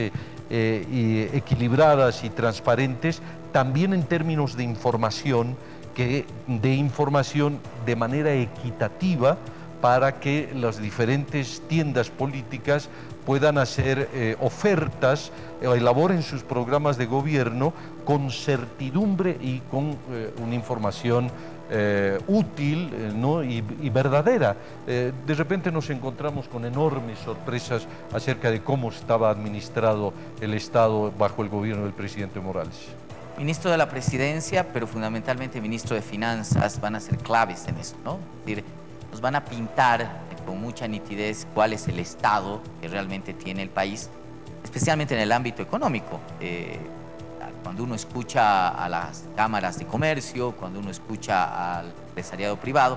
eh, equilibradas y transparentes, también en términos de información, que de información de manera equitativa para que las diferentes tiendas políticas puedan hacer eh, ofertas elaboren sus programas de gobierno con certidumbre y con eh, una información eh, útil eh, y, verdadera. Eh, de repente nos encontramos con enormes sorpresas acerca de cómo estaba administrado el Estado bajo el gobierno del presidente Morales. Ministro de la Presidencia, pero fundamentalmente ministro de Finanzas, van a ser claves en eso, ¿no? Nos van a pintar con mucha nitidez cuál es el estado que realmente tiene el país, especialmente en el ámbito económico cuando uno escucha a las cámaras de comercio, cuando uno escucha al empresariado privado,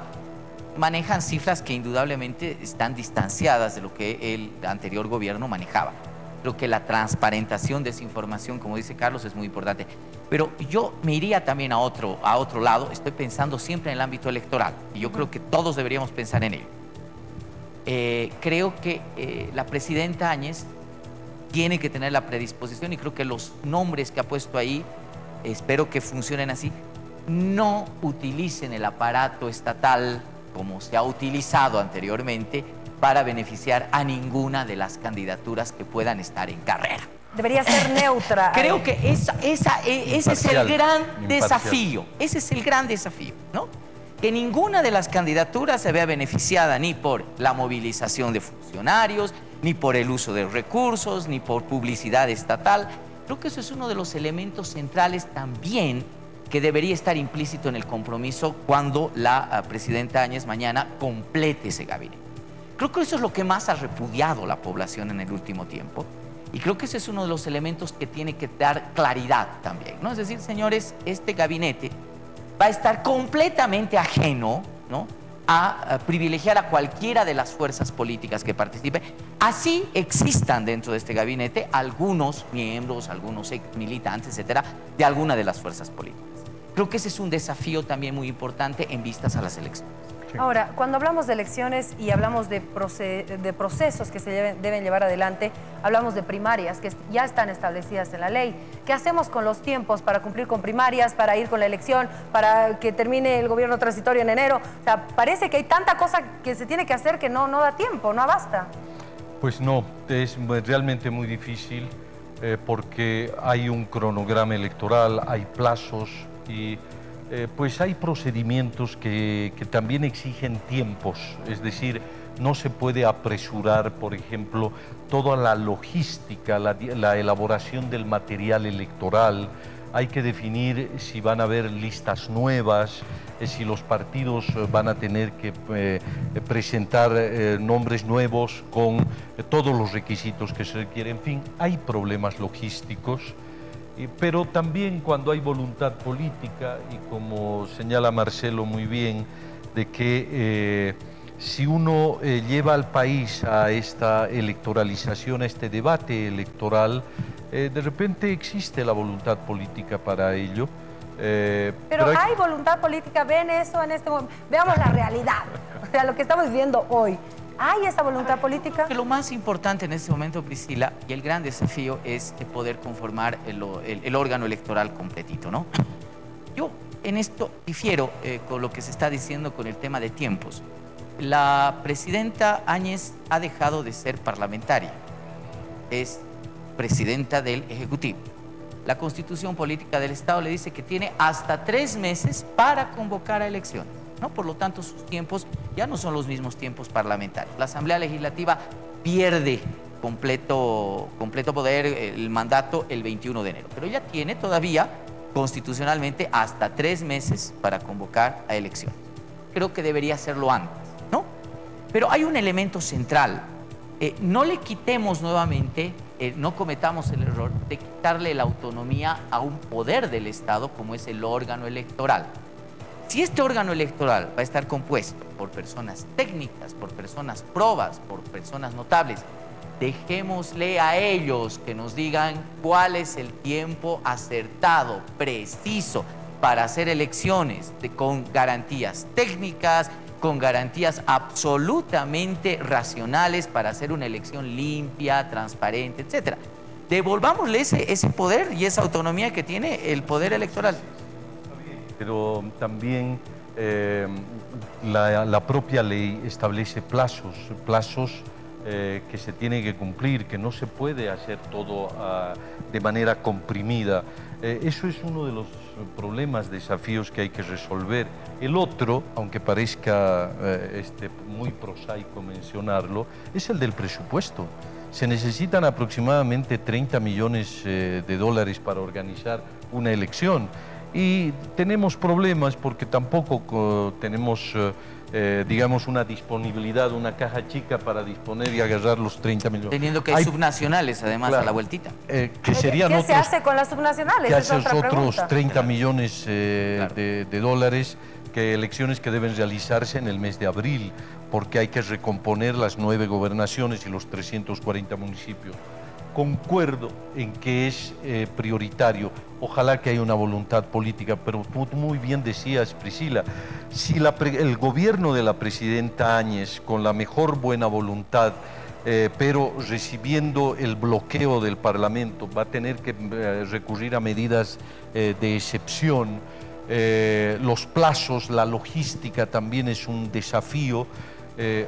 manejan cifras que indudablemente están distanciadas de lo que el anterior gobierno manejaba. Creo que la transparentación de esa información, como dice Carlos, es muy importante. Pero yo me iría también a otro, a otro lado, estoy pensando siempre en el ámbito electoral, y yo creo que todos deberíamos pensar en ello. Eh, creo que eh, la presidenta Áñez tiene que tener la predisposición y creo que los nombres que ha puesto ahí, espero que funcionen así, no utilicen el aparato estatal como se ha utilizado anteriormente para beneficiar a ninguna de las candidaturas que puedan estar en carrera. Debería ser neutra. Creo que esa, esa, e, ese es el gran desafío, ese es el gran desafío, ¿no? Que ninguna de las candidaturas se vea beneficiada ni por la movilización de funcionarios, ni por el uso de recursos, ni por publicidad estatal. Creo que eso es uno de los elementos centrales también que debería estar implícito en el compromiso cuando la ah, presidenta Áñez mañana complete ese gabinete. Creo que eso es lo que más ha repudiado la población en el último tiempo y creo que ese es uno de los elementos que tiene que dar claridad también. ¿no? Es decir, señores, este gabinete va a estar completamente ajeno ¿no? A, privilegiar a cualquiera de las fuerzas políticas que participen. Así existan dentro de este gabinete algunos miembros, algunos militantes, etcétera, de alguna de las fuerzas políticas. Creo que ese es un desafío también muy importante en vistas a las elecciones. Ahora, cuando hablamos de elecciones y hablamos de, procesos que se deben, llevar adelante, hablamos de primarias que ya están establecidas en la ley. ¿Qué hacemos con los tiempos para cumplir con primarias, para ir con la elección, para que termine el gobierno transitorio en enero? O sea, parece que hay tanta cosa que se tiene que hacer que no, no da tiempo, no basta. Pues no, es realmente muy difícil eh, porque hay un cronograma electoral, hay plazos y eh, pues hay procedimientos que, también exigen tiempos, es decir, no se puede apresurar, por ejemplo, toda la logística, la, elaboración del material electoral, hay que definir si van a haber listas nuevas, eh, si los partidos eh, van a tener que presentar nombres nuevos con todos los requisitos que se requieren. En fin, hay problemas logísticos pero también cuando hay voluntad política y como señala Marcelo muy bien, de que eh, si uno eh, lleva al país a esta electoralización, a este debate electoral, eh, de repente existe la voluntad política para ello. pero, hay... voluntad política, ven eso en este momento, veamos la realidad, o sea, lo que estamos viviendo hoy. ¿Hay esa voluntad política? lo más importante en este momento, Priscila, y el gran desafío es poder conformar el, órgano electoral completito, ¿no? Yo en esto difiero eh, con lo que se está diciendo con el tema de tiempos. La presidenta Áñez ha dejado de ser parlamentaria, es presidenta del Ejecutivo. La constitución política del Estado le dice que tiene hasta tres meses para convocar a elecciones. ¿No? Por lo tanto, sus tiempos ya no son los mismos tiempos parlamentarios. La Asamblea Legislativa pierde completo, completo poder, el mandato, el 21 de enero. Pero ella tiene todavía constitucionalmente hasta tres meses para convocar a elecciones. Creo que debería hacerlo antes, ¿no? Pero hay un elemento central. Eh, no le quitemos nuevamente, eh, no cometamos el error de quitarle la autonomía a un poder del Estado como es el órgano electoral. Si este órgano electoral va a estar compuesto por personas técnicas, por personas probas, por personas notables, dejémosle a ellos que nos digan cuál es el tiempo acertado, preciso, para hacer elecciones con garantías técnicas, con garantías absolutamente racionales para hacer una elección limpia, transparente, etc. Devolvámosle ese, ese poder y esa autonomía que tiene el poder electoral pero también eh, la, propia ley establece plazos, plazos eh, que se tienen que cumplir, que no se puede hacer todo ah, de manera comprimida. Eh, eso es uno de los problemas, desafíos que hay que resolver. El otro, aunque parezca este, muy prosaico mencionarlo, es el del presupuesto. Se necesitan aproximadamente 30 millones de dólares para organizar una elección y tenemos problemas porque tampoco tenemos eh, digamos, una disponibilidad, una caja chica para disponer y agarrar los 30 millones. Teniendo que hay, subnacionales, además, a la vueltita. Eh, que serían ¿Qué se hace con las subnacionales? Que hacen otros 30 millones eh, de, dólares, que elecciones que deben realizarse en el mes de abril, porque hay que recomponer las nueve gobernaciones y los 340 municipios concuerdo en que es prioritario. Ojalá que haya una voluntad política, pero tú muy bien decías, Priscila, si el gobierno de la presidenta Áñez, con la mejor buena voluntad, eh, pero recibiendo el bloqueo del Parlamento, va a tener que eh, recurrir a medidas eh, de excepción. los plazos, la logística también es un desafío.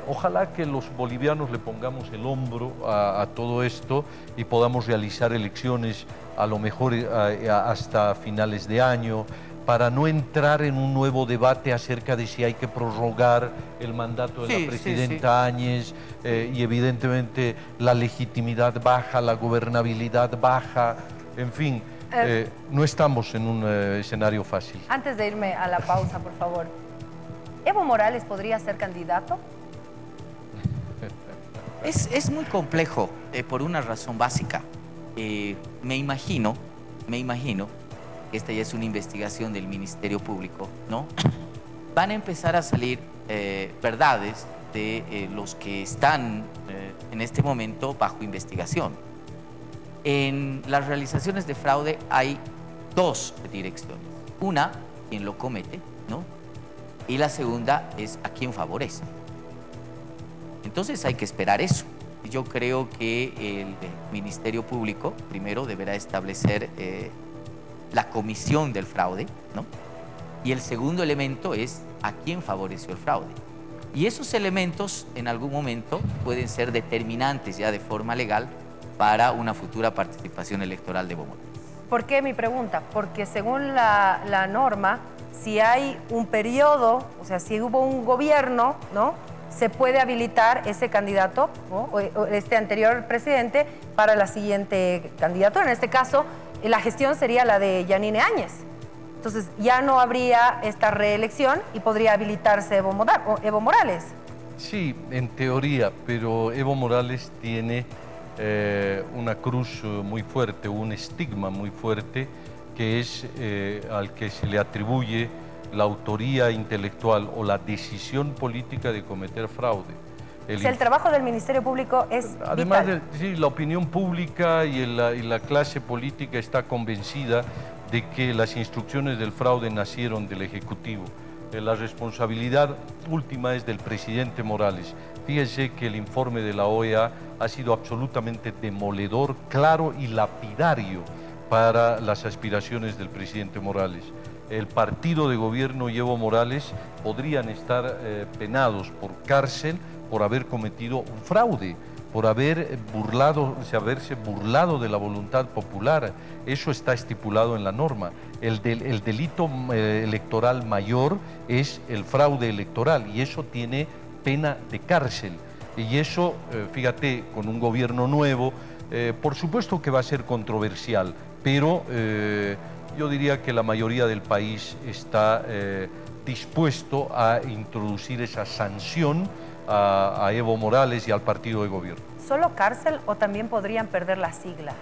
Ojalá que los bolivianos le pongamos el hombro a, todo esto y podamos realizar elecciones a lo mejor hasta finales de año, para no entrar en un nuevo debate acerca de si hay que prorrogar el mandato de la presidenta Áñez eh, y evidentemente la legitimidad baja, la gobernabilidad baja, en fin, eh, eh, no estamos en un escenario fácil. Antes de irme a la pausa, por favor, ¿Evo Morales podría ser candidato? Es, es muy complejo por una razón básica. me imagino, me imagino esta ya es una investigación del Ministerio Público, ¿no? Van a empezar a salir eh, verdades de eh, los que están eh, en este momento bajo investigación. En las realizaciones de fraude hay dos direcciones. Una, quien lo comete, ¿no? Y la segunda es a quien favorece. Entonces hay que esperar eso. Yo creo que el Ministerio Público primero deberá establecer la comisión del fraude, ¿no? Y el segundo elemento es a quién favoreció el fraude. Y esos elementos en algún momento pueden ser determinantes ya de forma legal para una futura participación electoral de Bomón. ¿Por qué mi pregunta? Porque según la, norma, si hay un periodo, o sea, si hubo un gobierno, ¿no? Se puede habilitar ese candidato, o este anterior presidente, para la siguiente candidatura. En este caso, la gestión sería la de Yanine Áñez. Entonces ya no habría esta reelección y podría habilitarse Evo, Morales. Sí, en teoría, pero Evo Morales tiene eh, una cruz muy fuerte, un estigma muy fuerte, que es eh, al que se le atribuye la autoría intelectual o la decisión política de cometer fraude. El, el trabajo del Ministerio Público es Además, De, sí, la opinión pública y, la clase política está convencida de que las instrucciones del fraude nacieron del Ejecutivo. Eh, la responsabilidad última es del presidente Morales. Fíjese que el informe de la OEA ha sido absolutamente demoledor, claro y lapidario para las aspiraciones del presidente Morales. El partido de gobierno y Evo Morales podrían estar eh, penados por cárcel por haber cometido un fraude, por haber burlado, haberse burlado de la voluntad popular. Eso está estipulado en la norma. El, el delito eh, electoral mayor es el fraude electoral y eso tiene pena de cárcel. Y eso, eh, fíjate, con un gobierno nuevo, por supuesto que va a ser controversial, pero yo diría que la mayoría del país está dispuesto a introducir esa sanción a, Evo Morales y al partido de gobierno. ¿Solo cárcel o también podrían perder la sigla?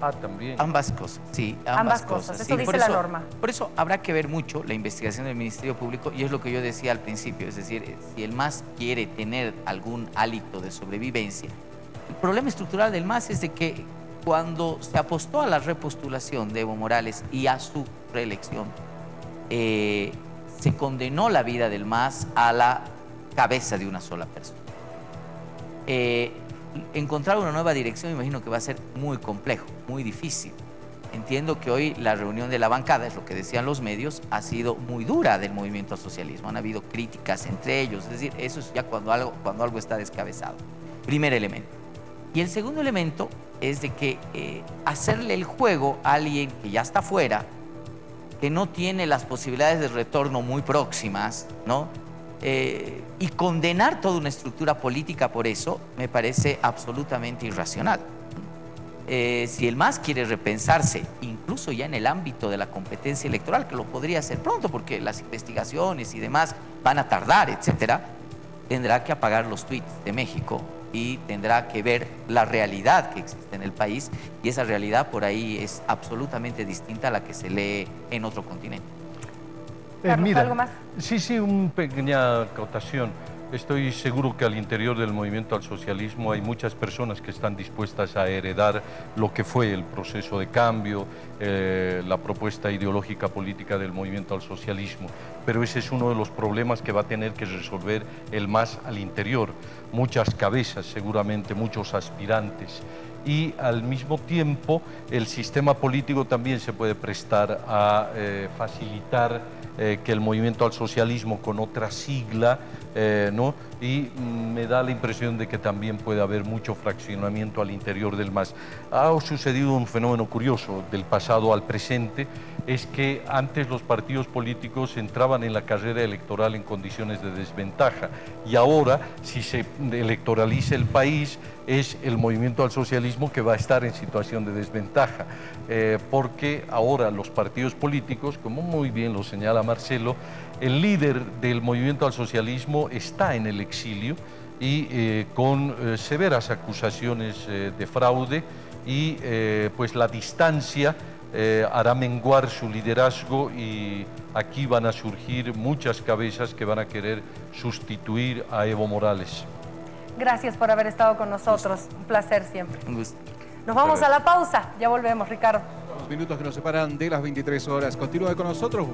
Ah, también. Ambas cosas, sí, ambas, cosas. Eso dice la norma. Por eso habrá que ver mucho la investigación del Ministerio Público y es lo que yo decía al principio, es decir, si el MAS quiere tener algún hálito de sobrevivencia, el problema estructural del MAS es de que cuando se apostó a la repostulación de Evo Morales y a su reelección, eh, se condenó la vida del MAS a la cabeza de una sola persona. Eh, encontrar una nueva dirección imagino que va a ser muy complejo, muy difícil. Entiendo que hoy la reunión de la bancada, es lo que decían los medios, ha sido muy dura del movimiento al socialismo. Han habido críticas entre ellos, es decir, eso es ya cuando algo, cuando algo está descabezado. Primer elemento. Y el segundo elemento es de que eh, hacerle el juego a alguien que ya está fuera, que no tiene las posibilidades de retorno muy próximas, ¿no? Eh, y condenar toda una estructura política por eso me parece absolutamente irracional. Eh, si el MAS quiere repensarse, incluso ya en el ámbito de la competencia electoral, que lo podría hacer pronto porque las investigaciones y demás van a tardar, etcétera, tendrá que apagar los tweets de México y tendrá que ver la realidad que existe en el país y esa realidad por ahí es absolutamente distinta a la que se lee en otro continente. Mira, ¿algo más? Sí, sí, una pequeña acotación. Estoy seguro que al interior del movimiento al socialismo hay muchas personas que están dispuestas a heredar lo que fue el proceso de cambio, eh, la propuesta ideológica política del movimiento al socialismo. Pero ese es uno de los problemas que va a tener que resolver el MAS al interior. Muchas cabezas, seguramente, muchos aspirantes y al mismo tiempo el sistema político también se puede prestar a eh, facilitar eh, que el movimiento al socialismo con otra sigla, eh, ¿no? y mm, me da la impresión de que también puede haber mucho fraccionamiento al interior del MAS. Ha sucedido un fenómeno curioso del pasado al presente, es que antes los partidos políticos entraban en la carrera electoral en condiciones de desventaja y ahora, si se electoraliza el país, es el movimiento al socialismo que va a estar en situación de desventaja, eh, porque ahora los partidos políticos, como muy bien lo señala Marcelo, el líder del movimiento al socialismo está en el exilio y eh, con eh, severas acusaciones de fraude y pues la distancia hará menguar su liderazgo y aquí van a surgir muchas cabezas que van a querer sustituir a Evo Morales. Gracias por haber estado con nosotros. Un placer siempre. Un gusto. Nos vamos a la pausa. Ya volvemos, Ricardo. Los minutos que nos separan de las 23 horas. Continúa con nosotros.